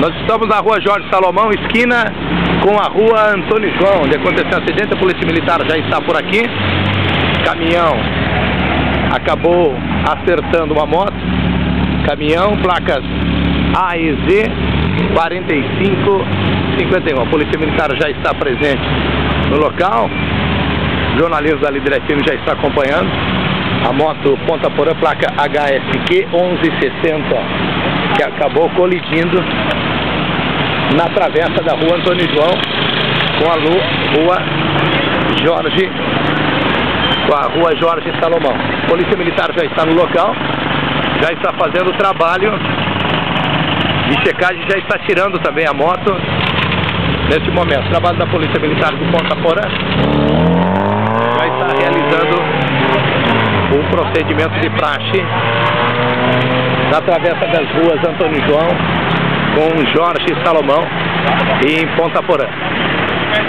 Nós estamos na rua Jorge Salomão, esquina com a rua Antônio João, onde aconteceu um acidente, a Polícia Militar já está por aqui. Caminhão acabou acertando uma moto. Caminhão, placas A e Z 4551. A Polícia Militar já está presente no local. O jornalismo da Líder FM já está acompanhando. A moto Ponta Porã, placa HSQ 1160, que acabou colidindo na travessa da rua Antônio João com a rua Jorge com a rua Jorge Salomão. A Polícia Militar já está no local, já está fazendo o trabalho de checagem, já está tirando também a moto nesse momento. O trabalho da Polícia Militar do Ponta Porã já está realizando o procedimento de praxe na travessa das ruas Antônio João com Jorge Salomão e em Ponta Porã.